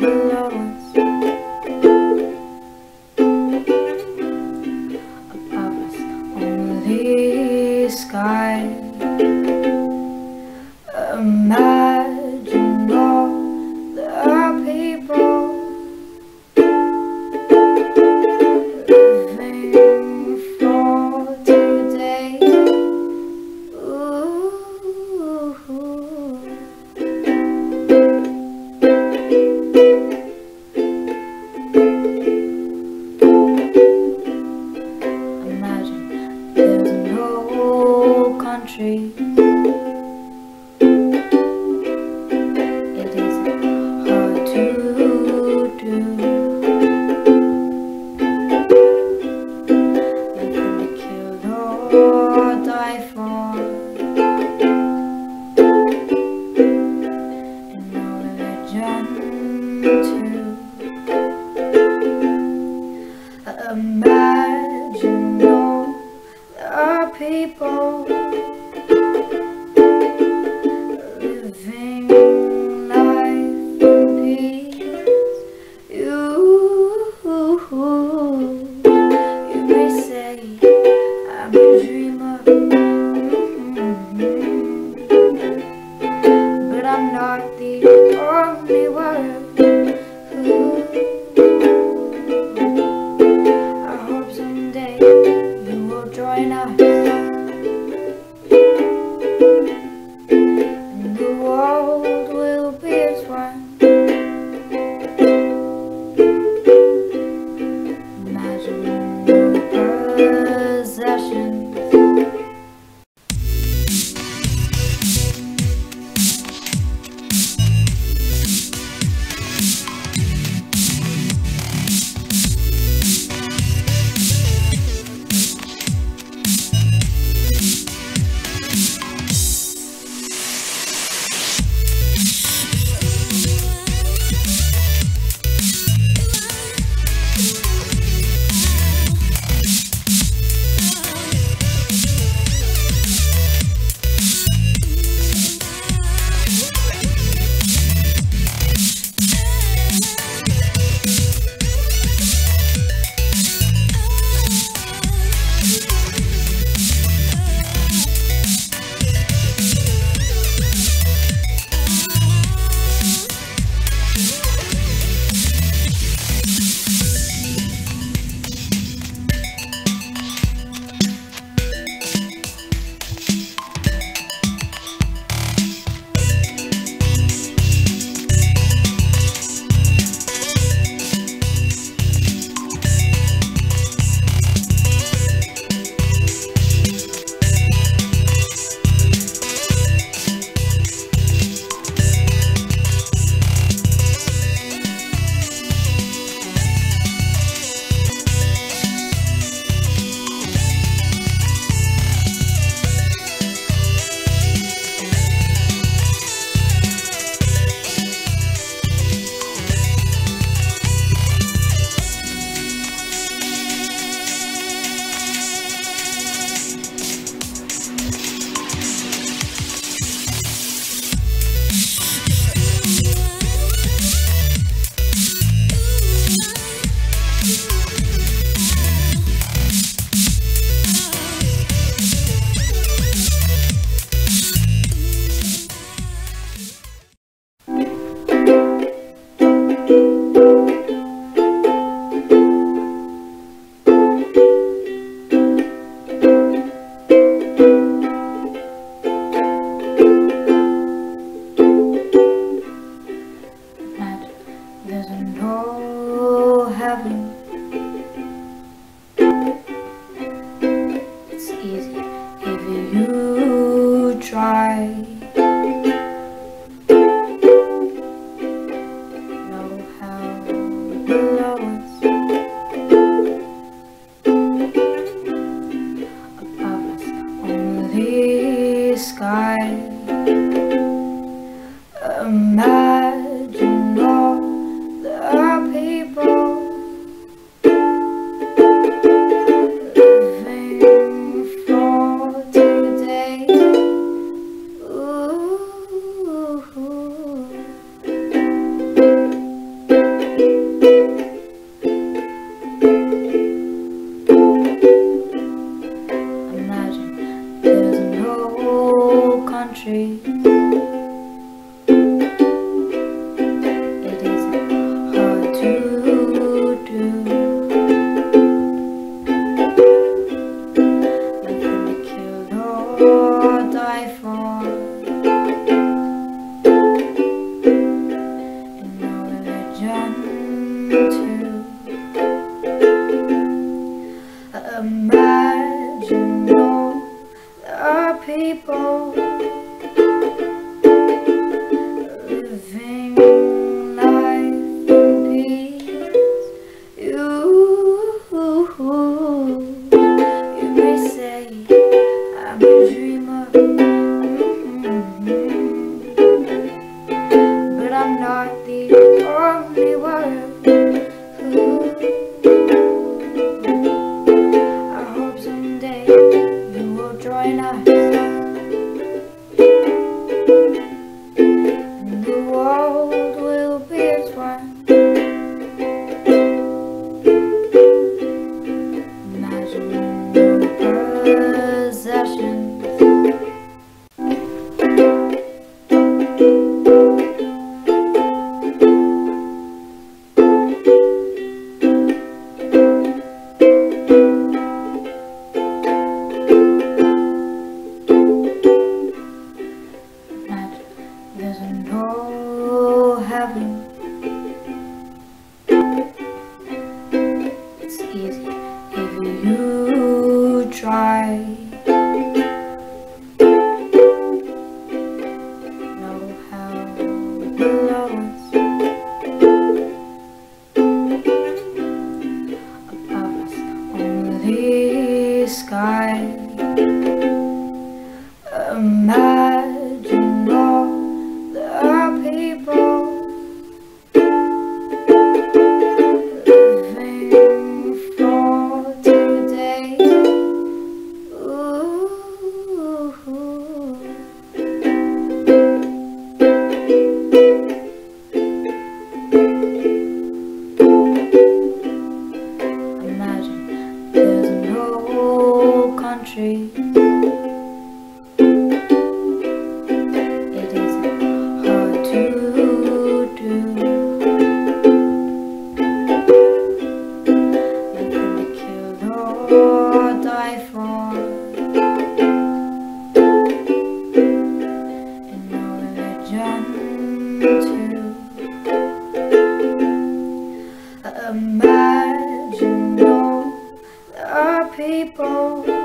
No. It is hard to do. Nothing to kill or die not the only one. people living life in peace. You, you may say I'm a dreamer, mm -hmm. but I'm not the only one. Try. Imagine all the people